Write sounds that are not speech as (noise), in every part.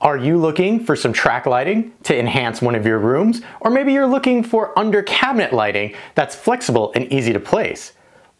Are you looking for some track lighting to enhance one of your rooms? Or maybe you're looking for under cabinet lighting that's flexible and easy to place.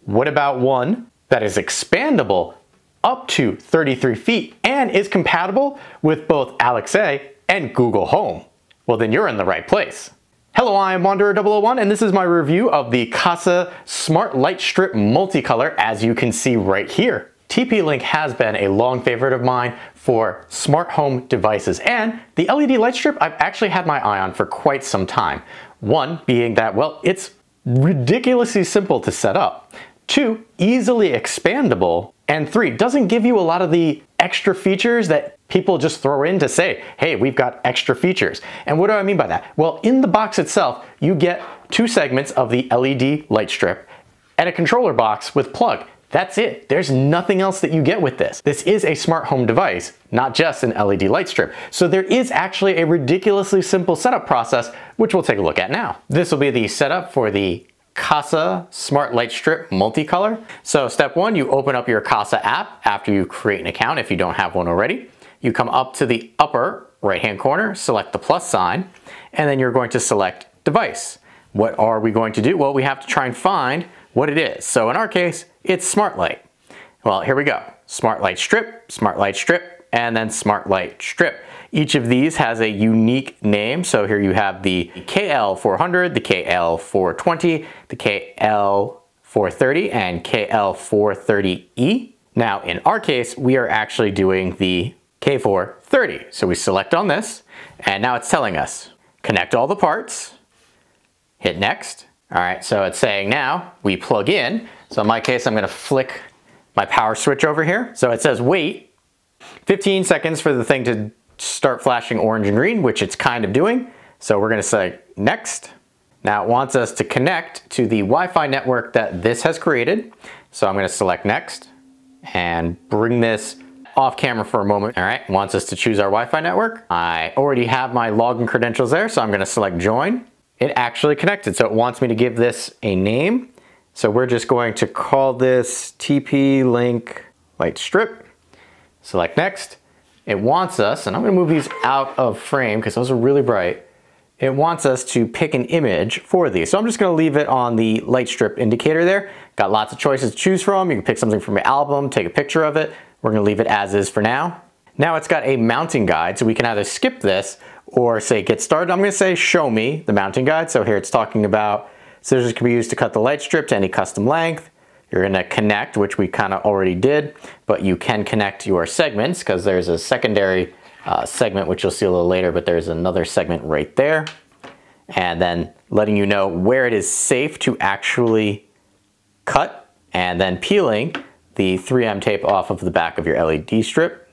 What about one that is expandable up to 33 feet and is compatible with both Alexa and Google Home? Well, then you're in the right place. Hello, I'm Wanderer001 and this is my review of the Kasa Smart Light Strip Multicolor as you can see right here. TP-Link has been a long favorite of mine for smart home devices and the LED light strip I've actually had my eye on for quite some time. One being that, well, it's ridiculously simple to set up. Two, easily expandable. And three, doesn't give you a lot of the extra features that people just throw in to say, hey, we've got extra features. And what do I mean by that? Well, in the box itself, you get two segments of the LED light strip and a controller box with plug. That's it. There's nothing else that you get with this. This is a smart home device, not just an LED light strip. So there is actually a ridiculously simple setup process, which we'll take a look at now. This will be the setup for the Kasa Smart Light Strip Multicolor. So step one, you open up your Kasa app after you create an account if you don't have one already. You come up to the upper right hand corner, select the plus sign, and then you're going to select device. What are we going to do? Well, we have to try and find what it is. So in our case, it's Smart Light. Well, here we go. Smart Light Strip, Smart Light Strip, and then Smart Light Strip. Each of these has a unique name. So here you have the KL400, the KL420, the KL430, and KL430E. Now, in our case, we are actually doing the K430. So we select on this, and now it's telling us, connect all the parts, hit next, all right, so it's saying now we plug in. So in my case, I'm gonna flick my power switch over here. So it says wait 15 seconds for the thing to start flashing orange and green, which it's kind of doing. So we're gonna say next. Now it wants us to connect to the Wi-Fi network that this has created. So I'm gonna select next and bring this off camera for a moment. All right, wants us to choose our Wi-Fi network. I already have my login credentials there, so I'm gonna select join it actually connected. So it wants me to give this a name. So we're just going to call this TP-Link Light Strip. Select next. It wants us, and I'm gonna move these out of frame because those are really bright. It wants us to pick an image for these. So I'm just gonna leave it on the light strip indicator there. Got lots of choices to choose from. You can pick something from your album, take a picture of it. We're gonna leave it as is for now. Now it's got a mounting guide, so we can either skip this or say get started. I'm gonna say show me the mounting guide. So here it's talking about scissors can be used to cut the light strip to any custom length. You're gonna connect, which we kind of already did, but you can connect your segments because there's a secondary uh, segment, which you'll see a little later, but there's another segment right there. And then letting you know where it is safe to actually cut and then peeling the 3M tape off of the back of your LED strip.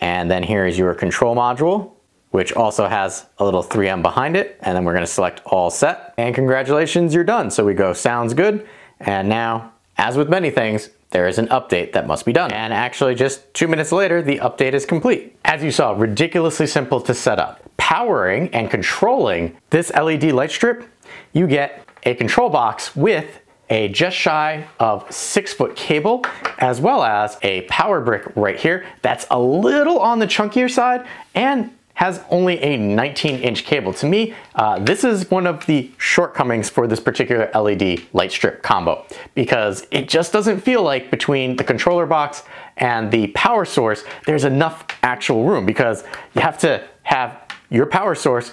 And then here is your control module which also has a little 3M behind it. And then we're gonna select all set. And congratulations, you're done. So we go, sounds good. And now, as with many things, there is an update that must be done. And actually just two minutes later, the update is complete. As you saw, ridiculously simple to set up. Powering and controlling this LED light strip, you get a control box with a just shy of six foot cable, as well as a power brick right here that's a little on the chunkier side and has only a 19 inch cable. To me, uh, this is one of the shortcomings for this particular LED light strip combo because it just doesn't feel like between the controller box and the power source, there's enough actual room because you have to have your power source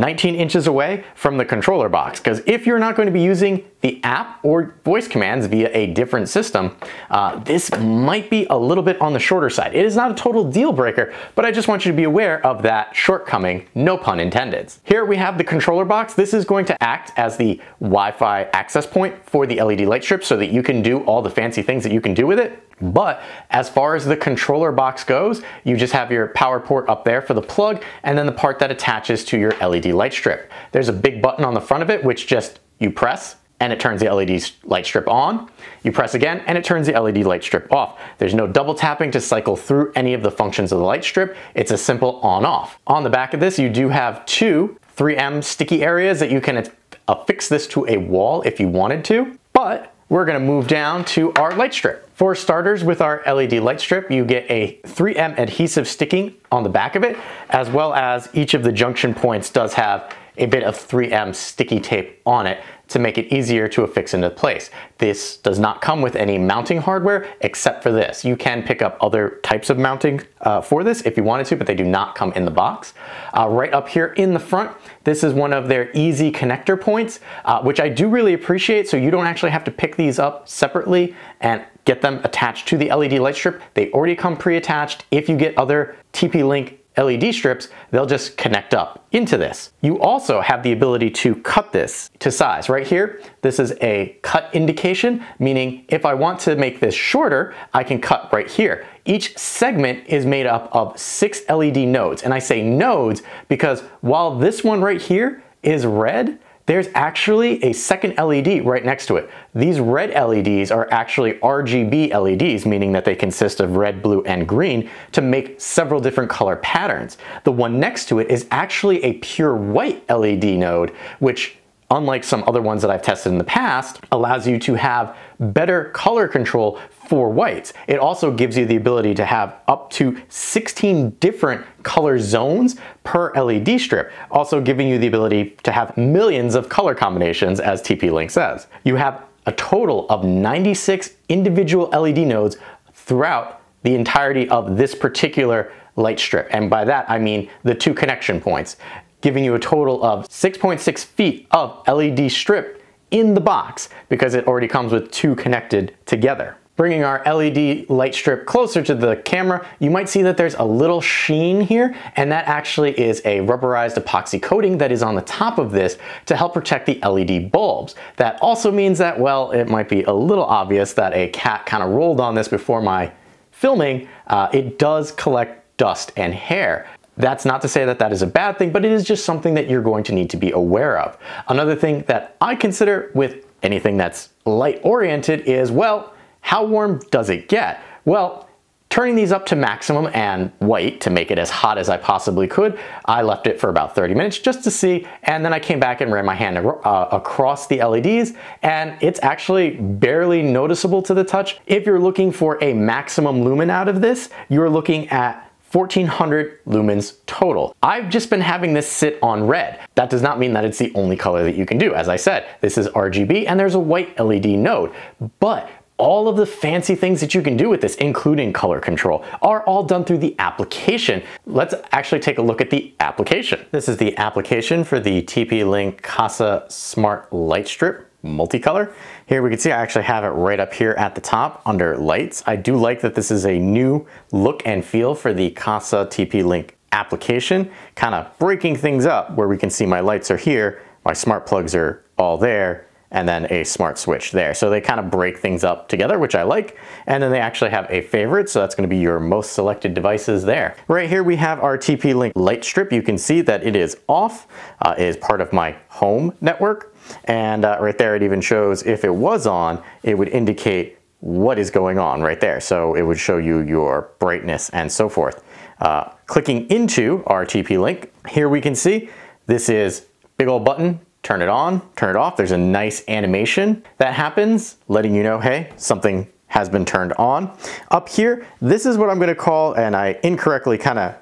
19 inches away from the controller box. Because if you're not going to be using the app or voice commands via a different system, uh, this might be a little bit on the shorter side. It is not a total deal breaker, but I just want you to be aware of that shortcoming, no pun intended. Here we have the controller box. This is going to act as the Wi-Fi access point for the LED light strip so that you can do all the fancy things that you can do with it. But as far as the controller box goes, you just have your power port up there for the plug and then the part that attaches to your LED light strip. There's a big button on the front of it which just you press and it turns the LED light strip on. You press again and it turns the LED light strip off. There's no double tapping to cycle through any of the functions of the light strip. It's a simple on off. On the back of this, you do have two 3M sticky areas that you can affix this to a wall if you wanted to, but we're gonna move down to our light strip. For starters, with our LED light strip, you get a 3M adhesive sticking on the back of it, as well as each of the junction points does have a bit of 3M sticky tape on it to make it easier to affix into place. This does not come with any mounting hardware except for this. You can pick up other types of mounting uh, for this if you wanted to, but they do not come in the box. Uh, right up here in the front, this is one of their easy connector points, uh, which I do really appreciate so you don't actually have to pick these up separately and get them attached to the LED light strip. They already come pre-attached. If you get other TP-Link LED strips, they'll just connect up into this. You also have the ability to cut this to size. Right here, this is a cut indication, meaning if I want to make this shorter, I can cut right here. Each segment is made up of six LED nodes, and I say nodes because while this one right here is red, there's actually a second LED right next to it. These red LEDs are actually RGB LEDs, meaning that they consist of red, blue, and green to make several different color patterns. The one next to it is actually a pure white LED node, which unlike some other ones that I've tested in the past, allows you to have better color control for whites. It also gives you the ability to have up to 16 different color zones per LED strip, also giving you the ability to have millions of color combinations as TP-Link says. You have a total of 96 individual LED nodes throughout the entirety of this particular light strip. And by that, I mean the two connection points, giving you a total of 6.6 feet of LED strip in the box because it already comes with two connected together. Bringing our LED light strip closer to the camera, you might see that there's a little sheen here, and that actually is a rubberized epoxy coating that is on the top of this to help protect the LED bulbs. That also means that, well, it might be a little obvious that a cat kind of rolled on this before my filming. Uh, it does collect dust and hair. That's not to say that that is a bad thing, but it is just something that you're going to need to be aware of. Another thing that I consider with anything that's light oriented is, well, how warm does it get? Well, turning these up to maximum and white to make it as hot as I possibly could, I left it for about 30 minutes just to see, and then I came back and ran my hand uh, across the LEDs, and it's actually barely noticeable to the touch. If you're looking for a maximum lumen out of this, you're looking at 1400 lumens total. I've just been having this sit on red. That does not mean that it's the only color that you can do. As I said, this is RGB and there's a white LED node, but all of the fancy things that you can do with this, including color control, are all done through the application. Let's actually take a look at the application. This is the application for the TP-Link Kasa Smart Light Strip multicolor. Here we can see I actually have it right up here at the top under lights. I do like that this is a new look and feel for the Kasa TP-Link application, kind of breaking things up where we can see my lights are here, my smart plugs are all there, and then a smart switch there. So they kind of break things up together, which I like. And then they actually have a favorite, so that's gonna be your most selected devices there. Right here we have our TP-Link light strip. You can see that it is off, uh, it is part of my home network. And uh, right there it even shows if it was on, it would indicate what is going on right there. So it would show you your brightness and so forth. Uh, clicking into our TP-Link, here we can see this is big old button turn it on, turn it off. There's a nice animation that happens letting you know, hey, something has been turned on. Up here, this is what I'm gonna call, and I incorrectly kind of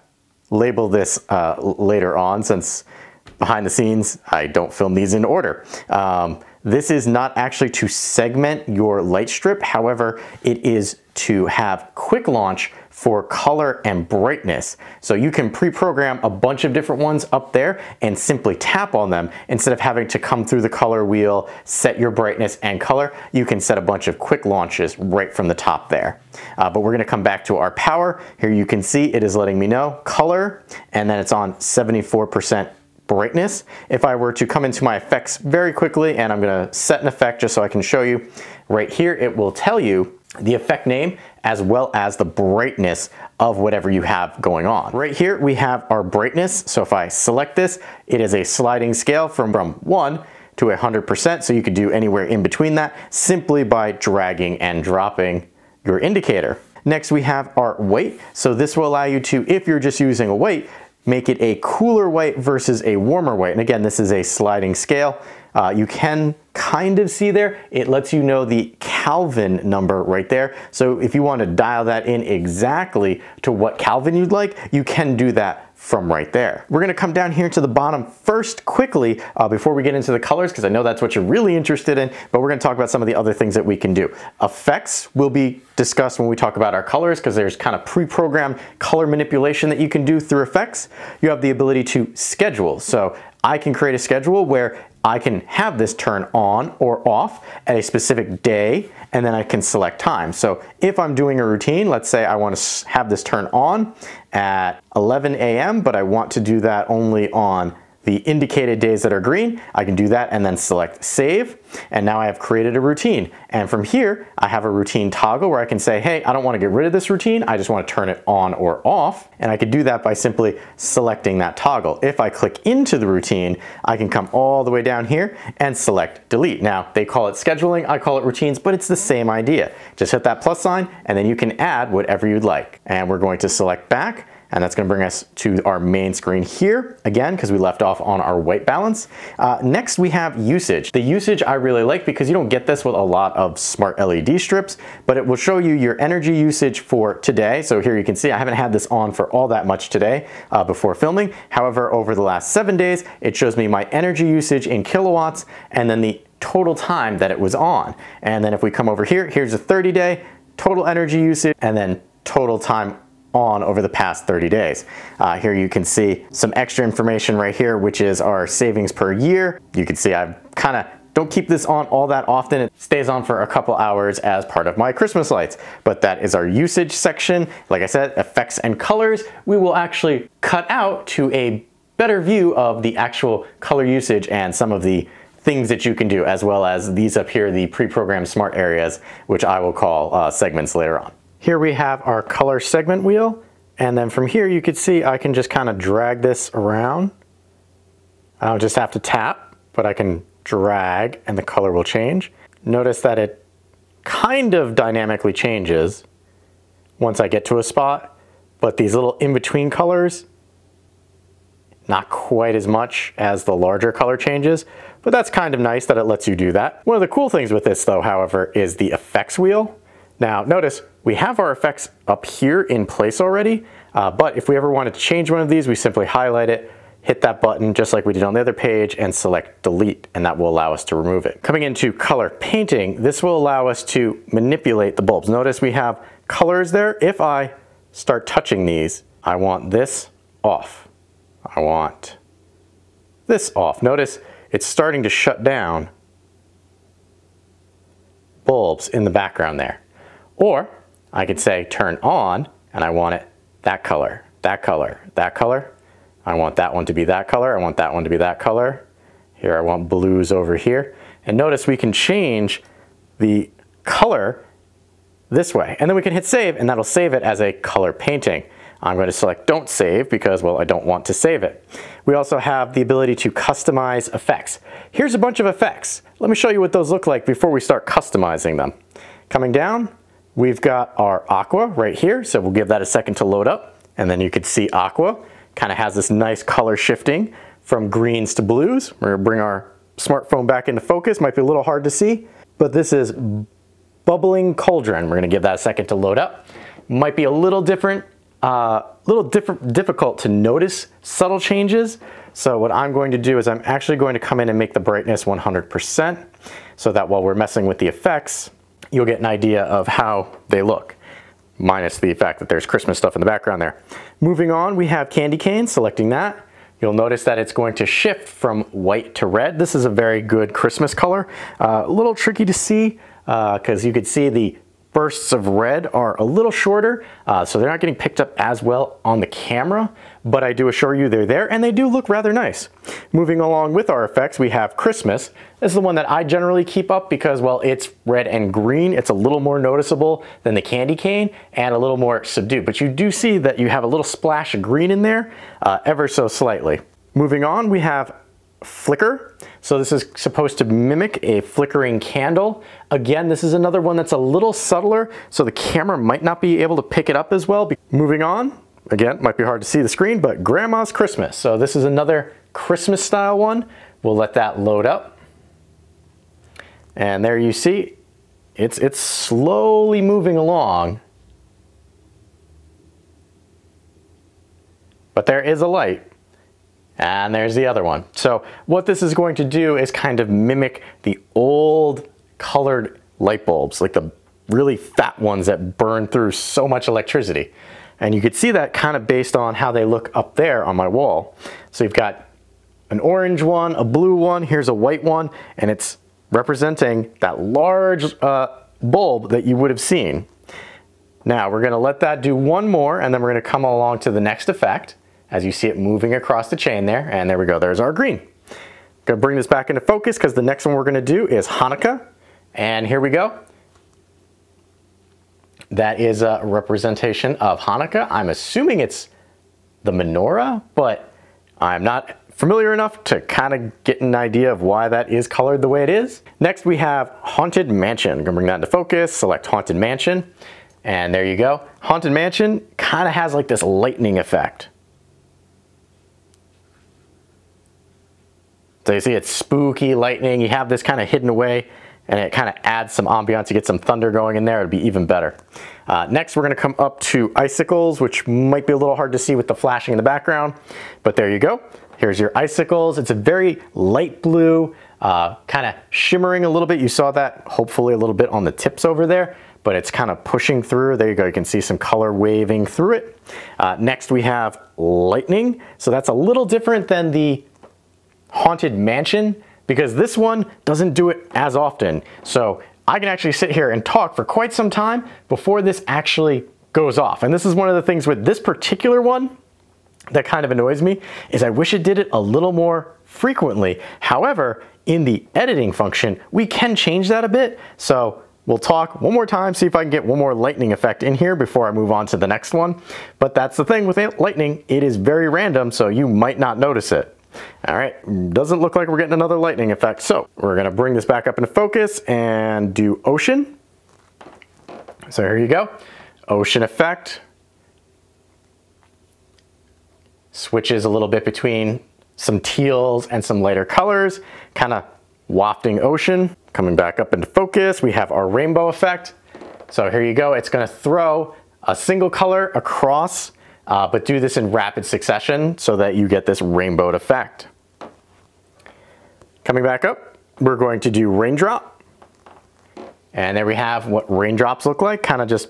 label this uh, later on since behind the scenes, I don't film these in order. Um, this is not actually to segment your light strip. However, it is to have quick launch for color and brightness. So you can pre-program a bunch of different ones up there and simply tap on them instead of having to come through the color wheel, set your brightness and color. You can set a bunch of quick launches right from the top there. Uh, but we're gonna come back to our power. Here you can see it is letting me know color and then it's on 74% brightness. If I were to come into my effects very quickly and I'm gonna set an effect just so I can show you, right here it will tell you the effect name as well as the brightness of whatever you have going on. Right here we have our brightness. So if I select this, it is a sliding scale from, from 1 to 100%. So you could do anywhere in between that simply by dragging and dropping your indicator. Next we have our weight. So this will allow you to, if you're just using a weight, make it a cooler white versus a warmer white. And again, this is a sliding scale. Uh, you can kind of see there, it lets you know the Kelvin number right there. So if you want to dial that in exactly to what Kelvin you'd like, you can do that from right there. We're gonna come down here to the bottom first quickly uh, before we get into the colors because I know that's what you're really interested in, but we're gonna talk about some of the other things that we can do. Effects will be discussed when we talk about our colors because there's kind of pre-programmed color manipulation that you can do through effects. You have the ability to schedule. So I can create a schedule where I can have this turn on or off at a specific day and then I can select time. So if I'm doing a routine, let's say I want to have this turn on at 11 a.m., but I want to do that only on the indicated days that are green, I can do that and then select save. And now I have created a routine. And from here, I have a routine toggle where I can say, hey, I don't want to get rid of this routine. I just want to turn it on or off. And I could do that by simply selecting that toggle. If I click into the routine, I can come all the way down here and select delete. Now, they call it scheduling, I call it routines, but it's the same idea. Just hit that plus sign and then you can add whatever you'd like. And we're going to select back and that's gonna bring us to our main screen here, again, because we left off on our white balance. Uh, next, we have usage. The usage I really like because you don't get this with a lot of smart LED strips, but it will show you your energy usage for today. So here you can see I haven't had this on for all that much today uh, before filming. However, over the last seven days, it shows me my energy usage in kilowatts and then the total time that it was on. And then if we come over here, here's a 30 day total energy usage and then total time on over the past 30 days. Uh, here you can see some extra information right here, which is our savings per year. You can see I've kind of don't keep this on all that often. It stays on for a couple hours as part of my Christmas lights. But that is our usage section. Like I said, effects and colors. We will actually cut out to a better view of the actual color usage and some of the things that you can do, as well as these up here, the pre-programmed smart areas, which I will call uh, segments later on. Here we have our color segment wheel. And then from here, you can see I can just kind of drag this around. I don't just have to tap, but I can drag and the color will change. Notice that it kind of dynamically changes once I get to a spot, but these little in-between colors, not quite as much as the larger color changes, but that's kind of nice that it lets you do that. One of the cool things with this though, however, is the effects wheel. Now notice we have our effects up here in place already, uh, but if we ever wanted to change one of these, we simply highlight it, hit that button just like we did on the other page and select delete and that will allow us to remove it. Coming into color painting, this will allow us to manipulate the bulbs. Notice we have colors there. If I start touching these, I want this off. I want this off. Notice it's starting to shut down bulbs in the background there. Or I could say turn on and I want it that color, that color, that color. I want that one to be that color. I want that one to be that color. Here I want blues over here. And notice we can change the color this way. And then we can hit save and that'll save it as a color painting. I'm going to select don't save because, well, I don't want to save it. We also have the ability to customize effects. Here's a bunch of effects. Let me show you what those look like before we start customizing them. Coming down, We've got our aqua right here, so we'll give that a second to load up. And then you can see aqua kind of has this nice color shifting from greens to blues. We're gonna bring our smartphone back into focus. Might be a little hard to see, but this is bubbling cauldron. We're gonna give that a second to load up. Might be a little different, a uh, little different, difficult to notice subtle changes. So what I'm going to do is I'm actually going to come in and make the brightness 100% so that while we're messing with the effects, you'll get an idea of how they look, minus the fact that there's Christmas stuff in the background there. Moving on, we have candy cane, selecting that. You'll notice that it's going to shift from white to red. This is a very good Christmas color. Uh, a little tricky to see because uh, you could see the bursts of red are a little shorter, uh, so they're not getting picked up as well on the camera, but I do assure you they're there and they do look rather nice. Moving along with our effects, we have Christmas. This is the one that I generally keep up because, well, it's red and green. It's a little more noticeable than the candy cane and a little more subdued, but you do see that you have a little splash of green in there, uh, ever so slightly. Moving on, we have flicker. So this is supposed to mimic a flickering candle. Again, this is another one that's a little subtler, so the camera might not be able to pick it up as well. Moving on, again, might be hard to see the screen, but Grandma's Christmas. So this is another Christmas style one. We'll let that load up. And there you see, it's, it's slowly moving along. But there is a light. And there's the other one. So what this is going to do is kind of mimic the old colored light bulbs, like the really fat ones that burn through so much electricity. And you could see that kind of based on how they look up there on my wall. So you've got an orange one, a blue one, here's a white one, and it's representing that large uh, bulb that you would have seen. Now we're gonna let that do one more and then we're gonna come along to the next effect as you see it moving across the chain there. And there we go, there's our green. Gonna bring this back into focus because the next one we're gonna do is Hanukkah. And here we go. That is a representation of Hanukkah. I'm assuming it's the menorah, but I'm not familiar enough to kind of get an idea of why that is colored the way it is. Next we have Haunted Mansion. I'm gonna bring that into focus, select Haunted Mansion, and there you go. Haunted Mansion kind of has like this lightning effect. So you see it's spooky lightning, you have this kind of hidden away and it kind of adds some ambiance. You get some thunder going in there, it'd be even better. Uh, next, we're gonna come up to icicles, which might be a little hard to see with the flashing in the background, but there you go. Here's your icicles. It's a very light blue, uh, kind of shimmering a little bit. You saw that hopefully a little bit on the tips over there, but it's kind of pushing through. There you go, you can see some color waving through it. Uh, next we have lightning. So that's a little different than the Haunted Mansion because this one doesn't do it as often. So I can actually sit here and talk for quite some time before this actually goes off. And this is one of the things with this particular one that kind of annoys me is I wish it did it a little more frequently. However, in the editing function, we can change that a bit. So we'll talk one more time, see if I can get one more lightning effect in here before I move on to the next one. But that's the thing with lightning, it is very random, so you might not notice it. All right, doesn't look like we're getting another lightning effect. So we're gonna bring this back up into focus and do ocean. So here you go, ocean effect. Switches a little bit between some teals and some lighter colors, kind of wafting ocean. Coming back up into focus, we have our rainbow effect. So here you go, it's gonna throw a single color across uh, but do this in rapid succession so that you get this rainbowed effect. Coming back up, we're going to do raindrop. And there we have what raindrops look like, kind of just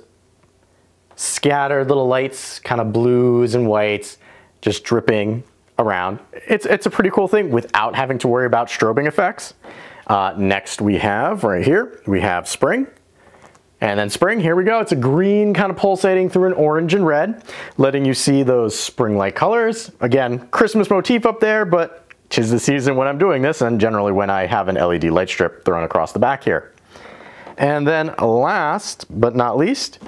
scattered little lights, kind of blues and whites, just dripping around. It's, it's a pretty cool thing without having to worry about strobing effects. Uh, next we have, right here, we have spring. And then spring, here we go. It's a green kind of pulsating through an orange and red, letting you see those spring-like colors. Again, Christmas motif up there, but tis the season when I'm doing this and generally when I have an LED light strip thrown across the back here. And then last but not least,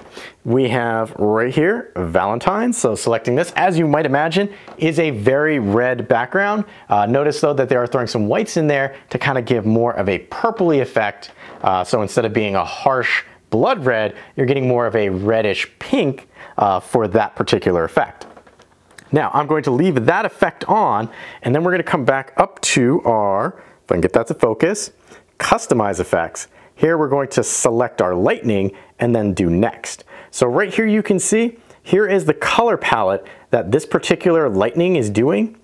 we have right here, Valentine's. So selecting this, as you might imagine, is a very red background. Uh, notice though that they are throwing some whites in there to kind of give more of a purpley effect. Uh, so instead of being a harsh blood red, you're getting more of a reddish pink uh, for that particular effect. Now I'm going to leave that effect on and then we're going to come back up to our, if I can get that to focus, customize effects. Here we're going to select our lightning and then do next. So right here you can see, here is the color palette that this particular lightning is doing.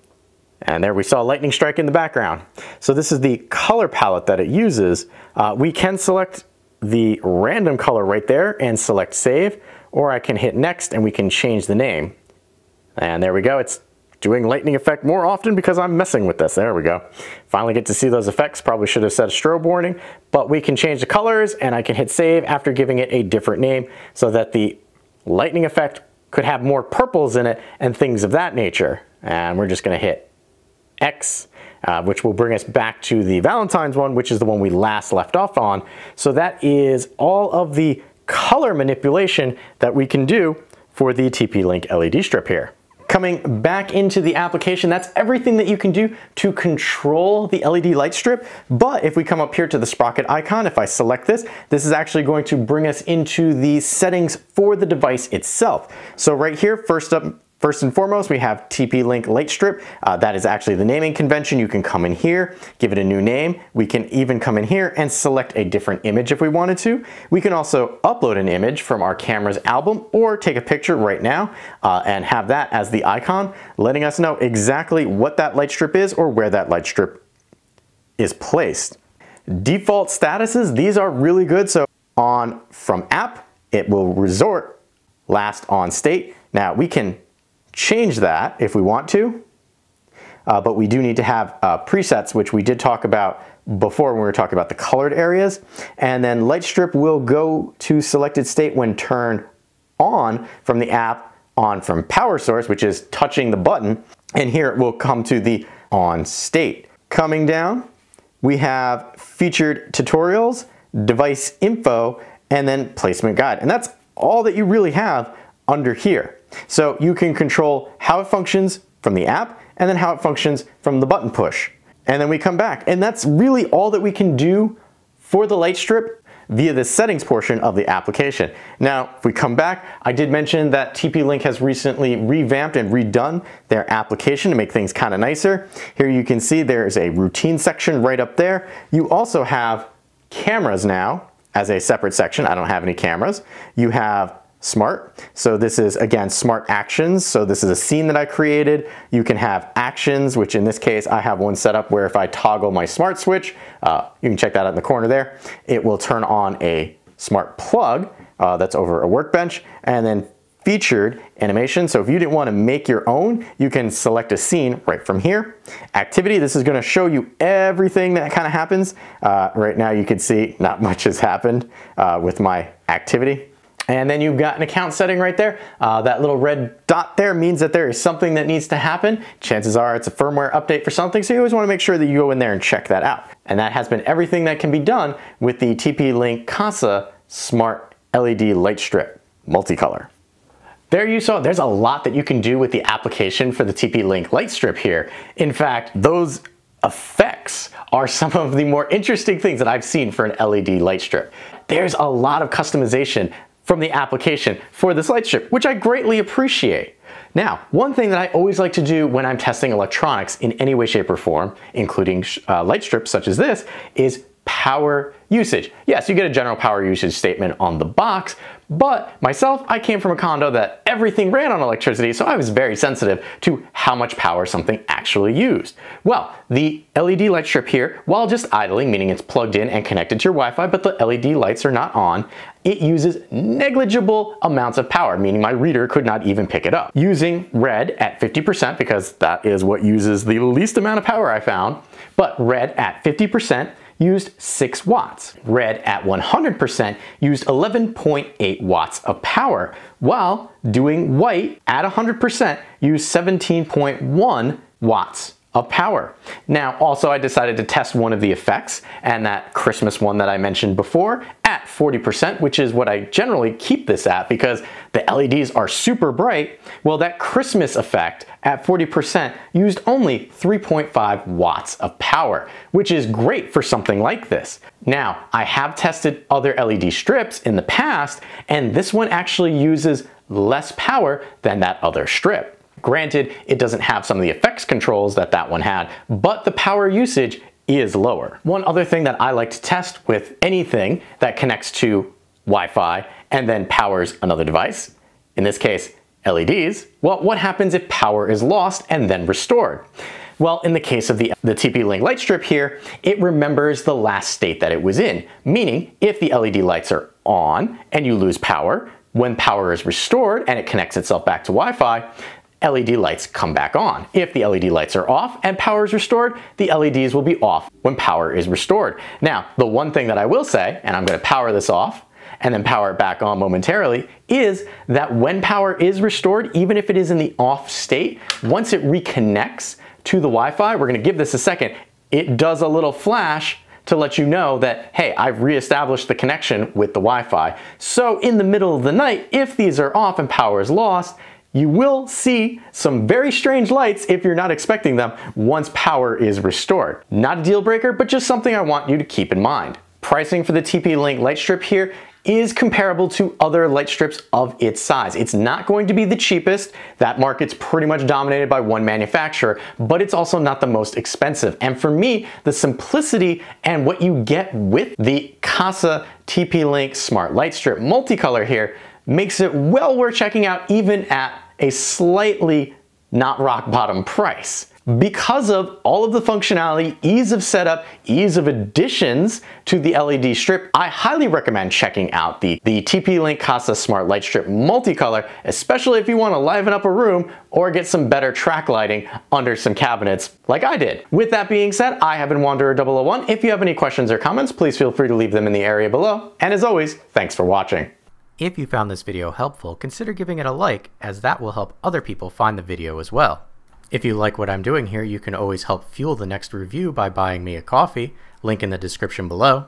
And there we saw a lightning strike in the background. So this is the color palette that it uses. Uh, we can select the random color right there and select save, or I can hit next and we can change the name. And there we go, it's doing lightning effect more often because I'm messing with this. There we go. Finally get to see those effects. Probably should have set a strobe warning, but we can change the colors and I can hit save after giving it a different name so that the lightning effect could have more purples in it and things of that nature. And we're just gonna hit X uh, which will bring us back to the Valentine's one, which is the one we last left off on. So that is all of the color manipulation that we can do for the TP-Link LED strip here. Coming back into the application, that's everything that you can do to control the LED light strip. But if we come up here to the sprocket icon, if I select this, this is actually going to bring us into the settings for the device itself. So right here, first up, First and foremost, we have TP-Link Lightstrip. Uh, that is actually the naming convention. You can come in here, give it a new name. We can even come in here and select a different image if we wanted to. We can also upload an image from our camera's album or take a picture right now uh, and have that as the icon, letting us know exactly what that light strip is or where that light strip is placed. Default statuses, these are really good. So on from app, it will resort last on state. Now we can change that if we want to, uh, but we do need to have uh, presets, which we did talk about before when we were talking about the colored areas. And then light strip will go to selected state when turned on from the app on from power source, which is touching the button. And here it will come to the on state. Coming down, we have featured tutorials, device info, and then placement guide. And that's all that you really have under here. So you can control how it functions from the app and then how it functions from the button push. And then we come back. And that's really all that we can do for the light strip via the settings portion of the application. Now, if we come back, I did mention that TP-Link has recently revamped and redone their application to make things kind of nicer. Here you can see there's a routine section right up there. You also have cameras now as a separate section. I don't have any cameras. You have smart. So this is, again, smart actions. So this is a scene that I created. You can have actions, which in this case, I have one set up where if I toggle my smart switch, uh, you can check that out in the corner there, it will turn on a smart plug uh, that's over a workbench and then featured animation. So if you didn't want to make your own, you can select a scene right from here. Activity, this is going to show you everything that kind of happens. Uh, right now you can see not (laughs) much has happened uh, with my activity. And then you've got an account setting right there. Uh, that little red dot there means that there is something that needs to happen. Chances are it's a firmware update for something, so you always want to make sure that you go in there and check that out. And that has been everything that can be done with the TP-Link Kasa Smart LED Light Strip Multicolor. There you saw, there's a lot that you can do with the application for the TP-Link Light Strip here. In fact, those effects are some of the more interesting things that I've seen for an LED light strip. There's a lot of customization from the application for this light strip, which I greatly appreciate. Now, one thing that I always like to do when I'm testing electronics in any way, shape, or form, including uh, light strips such as this, is power usage. Yes, you get a general power usage statement on the box, but myself, I came from a condo that everything ran on electricity, so I was very sensitive to how much power something actually used. Well, the LED light strip here, while just idling, meaning it's plugged in and connected to your Wi-Fi, but the LED lights are not on, it uses negligible amounts of power, meaning my reader could not even pick it up. Using red at 50%, because that is what uses the least amount of power I found, but red at 50% used 6 watts. Red at 100% used 11.8 watts of power, while doing white at 100% used 17.1 watts of power. Now, also I decided to test one of the effects and that Christmas one that I mentioned before at 40%, which is what I generally keep this at because the LEDs are super bright. Well, that Christmas effect at 40% used only 3.5 watts of power, which is great for something like this. Now, I have tested other LED strips in the past, and this one actually uses less power than that other strip. Granted, it doesn't have some of the effects controls that that one had, but the power usage is lower. One other thing that I like to test with anything that connects to Wi-Fi and then powers another device, in this case, LEDs, well, what happens if power is lost and then restored? Well, in the case of the, the TP-Link light strip here, it remembers the last state that it was in, meaning if the LED lights are on and you lose power, when power is restored and it connects itself back to Wi-Fi, LED lights come back on. If the LED lights are off and power is restored, the LEDs will be off when power is restored. Now, the one thing that I will say, and I'm gonna power this off, and then power it back on momentarily, is that when power is restored, even if it is in the off state, once it reconnects to the Wi-Fi, we're gonna give this a second, it does a little flash to let you know that, hey, I've reestablished the connection with the Wi-Fi. So in the middle of the night, if these are off and power is lost, you will see some very strange lights if you're not expecting them once power is restored. Not a deal breaker, but just something I want you to keep in mind. Pricing for the TP-Link light strip here is comparable to other light strips of its size. It's not going to be the cheapest. That market's pretty much dominated by one manufacturer, but it's also not the most expensive. And for me, the simplicity and what you get with the Kasa TP-Link Smart Light Strip multicolor here makes it well worth checking out even at a slightly not rock bottom price because of all of the functionality, ease of setup, ease of additions to the LED strip, I highly recommend checking out the, the TP-Link Kasa Smart Light Strip Multicolor, especially if you want to liven up a room or get some better track lighting under some cabinets like I did. With that being said, I have been Wanderer001. If you have any questions or comments, please feel free to leave them in the area below. And as always, thanks for watching. If you found this video helpful, consider giving it a like as that will help other people find the video as well. If you like what I'm doing here, you can always help fuel the next review by buying me a coffee, link in the description below.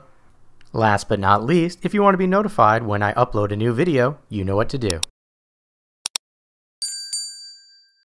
Last but not least, if you want to be notified when I upload a new video, you know what to do.